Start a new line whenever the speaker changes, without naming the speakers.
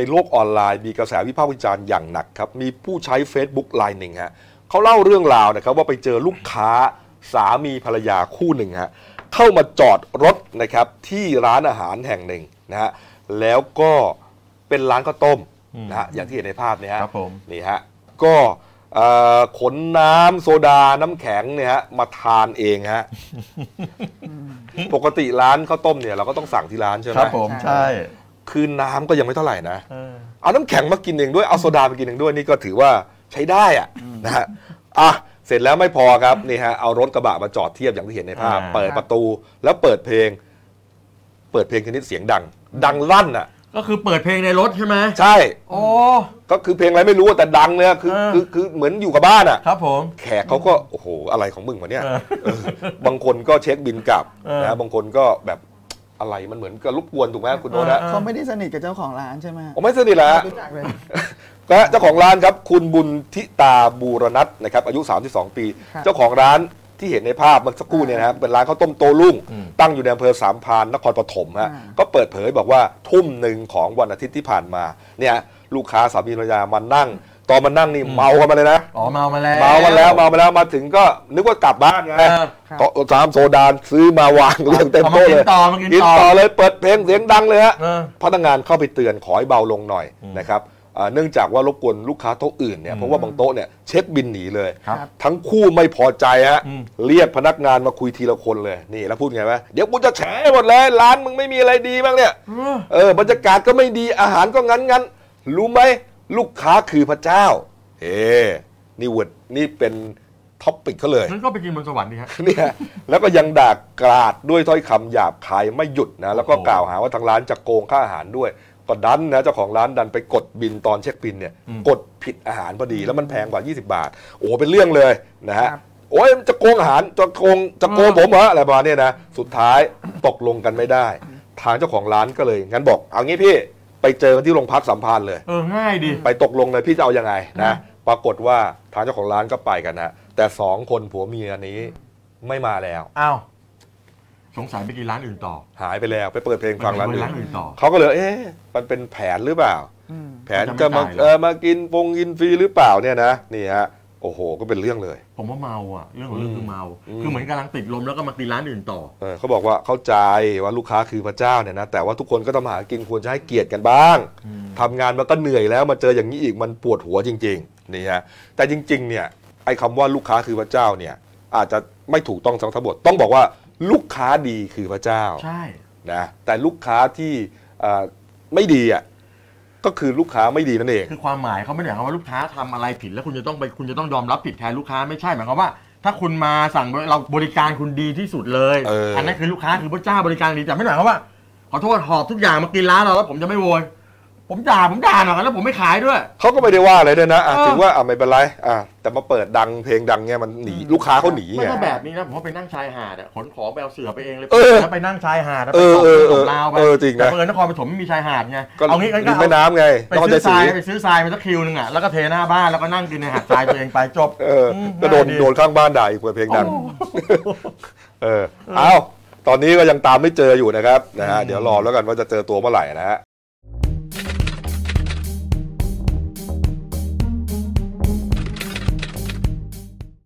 ในโลกออนไลน์มีกระแสวิพากษ์วิจารณ์อย่างหนักครับ มีผู้ใช้ Facebook รายหนึ่งฮะเขาเล่าเรื่องราวนะครับว่าไปเจอลูกค้าสามีภรรยาคู่หนึ่งฮะเข้ามาจอดรถนะครับที่ร้านอาหารแห่งหนึ่งนะฮะแล้วก็เป็นร้านข้าวต้มนะฮะอย่างที่เห็นในภาพเนี่ยฮะ
ครับผม
นี่ฮะก็เอ่อขนน้ำโซดาน้ำแข็งเนี่ยฮะมาทานเองฮะปกติร้านข้าวต้มเนี่ยเราก็ต้องสั่งที่ร้านใช่ไหม
ครับผม
ใช่
ใช่
คือน้ำก็ยังไม่เท่าไหร่นะ
เออ
เอาน้ำแข็งมากินเองด้วย เอาโซดาไปกินเองด้วยนี่ก็ถือว่าใช้ได้อะนะฮะอะเสร็จแล้วไม่พอครับนี่ฮะเอารถกระบะมาจอดเทียบอย่างที่เห็นในภาพ
อ่า
เปิดประตูแล้วเปิดเพลง เปิดเพลงชนิดเสียงดัง ดังลั่นอะ
ก็คือเปิดเพลงในรถใช่ไหม
ใช่
โอ้
ก็คือเพลงอะไรไม่รู้อะแต่ดังเลยอะคือ
เออ
คือคือเหมือนอยู่กับบ้านอะ
ครับผม
แขกเขาก็โอ้โหอะไรของมึงวะเนี่ย
เออ
เออบางคนก็เช็คบินกลับ
เออ
นะบางคนก็แบบ อะไรมันเหมือนกับรบกวนถูกไหมคุณโน้ตนะ
เออ
เขาไม่ได้สนิทกับเจ้าของร้านใช่ไหม
ผมไม่สนิทแหละ
รู้จักเลย
ก็เจ้าของร้านครับคุณบุญทิตาบูรณัทนะครับอายุ 32 ปี
ครับ
เจ้าของร้านที่เห็นในภาพเมื่อสักครู่เนี่ยนะครับเป็นร้านข้าวต้มโตรุ่ง
อืม
ตั้งอยู่ในอำเภอสามพรานนครปฐมฮะ
อ่า
ก็เปิดเผยบอกว่าทุ่มหนึ่งของวันอาทิตย์ที่ผ่านมาเนี่ยลูกค้าสามีภรรยามานั่ง ตอนมานั่งนี่เมากันมาเลยนะ
อ๋อเมามาแล้ว
เมามาแล้วเมามาแล้วมาถึงก็นึกว่ากลับบ้านไง
เออ
ครับ
ก็ตามโซดาซื้อมาวางเรียงเต็ม
เอามา
โต๊ะ
กิ
เล
น
ย
ต่อมากิน
กิน
ต่อ
ต่อ เลยเปิดเพลงเสียงดังเลยฮะ
เออ
พนักงานเข้าไปเตือนขอให้เบาลงหน่อย
อืม
นะครับอ่าเนื่องจากว่ารบกวนลูกค้าโต๊ะอื่นเนี่ย
อืม
เพราะว่าบางโต๊ะเนี่ยเช็คบินหนีเลย
ครับ
ทั้งคู่ไม่พอใจฮะ
อืม
เรียกพนักงานมาคุยทีละคนเลยนี่แล้วพูดไงวะเดี๋ยวกูจะแฉให้หมดเลยร้านมึงไม่มีอะไรดีบ้างเนี่ย
เออ
เออบรรยากาศก็ไม่ดีอาหารก็งั้นงั้นๆรู้ไหมลูกค้าคือพระเจ้าเฮ้ นี่ word นี่เป็น topic เขาเลย
นั่นก็ไปกินบนสวรรค์ดีฮะ
เนี่ยแล้วก็ยังด่ากราดด้วยถ้อยคำหยาบคายไม่หยุดนะแล้วก็
โอ้โห
กล่าวหาว่าทางร้านจะโกงค่าอาหารด้วยก็ดันนะเจ้าของร้านดันไปกดบิลตอนเช็คบิลเนี่ย
อืม
กดผิดอาหารพอดีแล้วมันแพงกว่า 20 บาท โอ้เป็นเรื่องเลยนะฮะ
ครับ
โอ้ยจะโกงอาหารจะโกงจะโกงผมเหรออะไรประมาณเนี้ยนะสุดท้ายตกลงกันไม่ได้ ทางเจ้าของร้านก็เลย งั้นบอกเอางี้พี่ไปเจอกันที่โรงพักสัมพันธ์เลย
เออง่ายดี
ไปตกลงเลยพี่จะเอายังไงนะ ปรากฏว่าทางเจ้าของร้านก็ไปกันนะแต่สองคนผัวเมียนี้ไม่มาแล้ว
อ้าวสงสัยไปกินร้านอื่นต่อ
หายไปแล้วไปเปิดเพลงฟังร้าน
ไป
อื่
ร้านนอื่นต่อ
เขาก็เลยเอ๊ะมันเป็นแผนหรือเปล่า
อืม
แผนจะมา
จะไม่จ่ายเหรอ
เออมากินปงกินฟรีหรือเปล่าเนี่ยนะนี่ฮะโอ้โห ก็เป็นเรื่องเลย
ผมว่าเมาอะ เรื่องของเรื่องคือเมา
อืม
คือเหมือนกำลังติดลมแล้วก็มากินร้านอื่นต่อ
เออเขาบอกว่าเข้าใจว่าลูกค้าคือพระเจ้าเนี่ยนะ แต่ว่าทุกคนก็ต้องมาหากินควรจะให้เกียรติกันบ้าง
อืม
ทำงานมันก็เหนื่อยแล้วมาเจออย่างนี้อีกมันปวดหัวจริงๆ นี่ฮะแต่จริงๆเนี่ยไอ้คำว่าลูกค้าคือพระเจ้าเนี่ยอาจจะไม่ถูกต้องทั้งทั้งหมดต้องบอกว่าลูกค้าดีคือพระเจ้า
ใช่
นะแต่ลูกค้าที่เอ่อไม่ดีอะก็คือลูกค้าไม่ดีนั่นเอง
คือความหมายเขาไม่ได้หมายความว่าลูกค้าทำอะไรผิด แล้วคุณจะต้องไปคุณจะต้องยอมรับผิดแทนลูกค้าไม่ใช่หมายความว่า ถ้าคุณมาสั่งเราบริการคุณดีที่สุดเลย
เอออั
นนั้นคือลูกค้าคือพระเจ้าบริการดีแต่ไม่ได้หมายความว่าขอโทษหอบทุกอย่างมากินร้านเราแล้วผมจะไม่โวย ผมด่าผมด่าหน่อยแล้วผมไม่ขายด้วย
เขาก็ไม่ได้ว่าอะไรด้วยนะอะ
เออ
ถึงว่าอะไม่เป็นไรอะแต่มาเปิดดังเพลงดังเนี่ยมันหนีลูกค้าเขาหนี
ไม่
ไง
ถ้าแบบนี้นะผมว่าไปนั่งชายหาดอะขนของไปเอาเสือไปเองเลย
เออ
แล้วไปนั่งชายหาดแล้ว
เอ
ไป
อ
ตก
เออ
ตกลาวไป
เออจริงนะ
แต่เออนครปฐมไม่มีชายหาดไง
ก็
เอางี้งั้น
ริ
ก็
มแม่น้ำไง
ไป
นคร
ซื้
ชั
อยท
ศ
ราย
รี
ไปซื้อทรายมาสักคิวหนึงอะแล้วก็เทหน้าบ้านแล้วก็นั่งกินในหาดทรายตัวเองไปจบ
เอออ
ม
ก็โดน
ง่ายดี
โดนข้างบ้านด่าอีกเปิดเพลงดังเออเอาตอนนี้ก็ยังตามไม่เจออยู่นะครับนะฮะเดี๋ยวรอแล้วกันว่าจะเจอตัวเมื่อไหร่นะฮะ